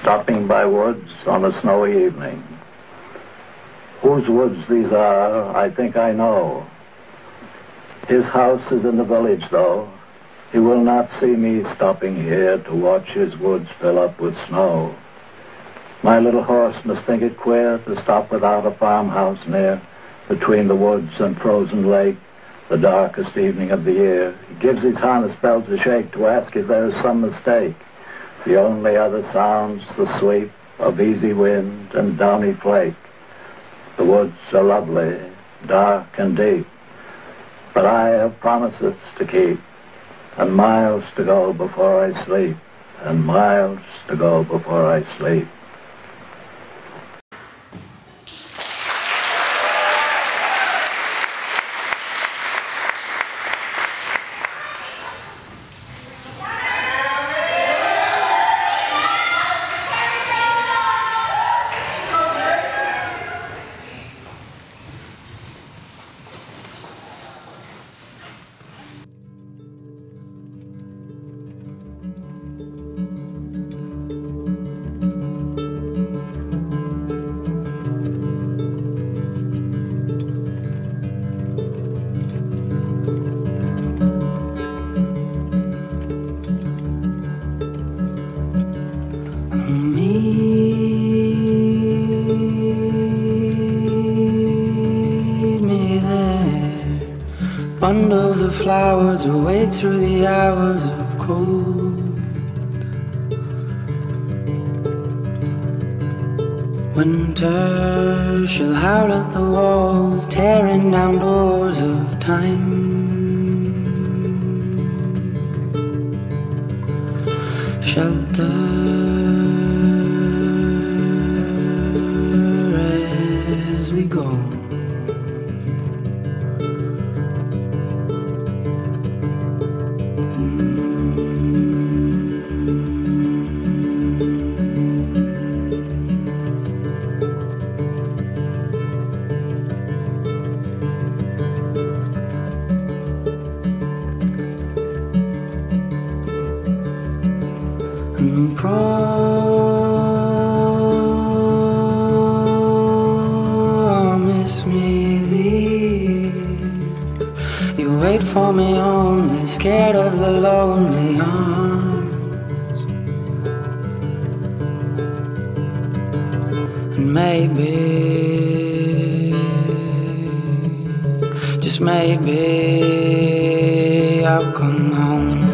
stopping by woods on a snowy evening. Whose woods these are, I think I know. His house is in the village, though. He will not see me stopping here to watch his woods fill up with snow. My little horse must think it queer to stop without a farmhouse near, between the woods and frozen lake, the darkest evening of the year. He gives his harness belt a shake to ask if there is some mistake. The only other sounds the sweep of easy wind and downy flake. The woods are lovely, dark and deep, but I have promises to keep, and miles to go before I sleep, and miles to go before I sleep. Meet me there bundles of flowers away through the hours of cold. Winter shall howl at the walls, tearing down doors of time. Shelter we go. Mm. and promise for me only, scared of the lonely arms. And maybe, just maybe, I'll come home.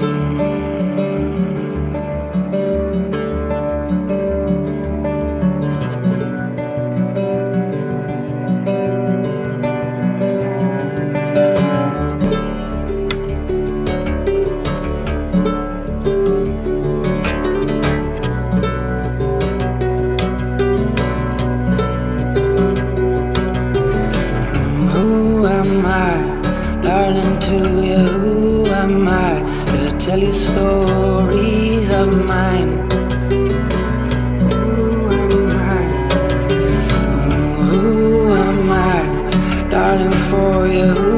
Stories of mine? Who am I? Who am I, darling, for you?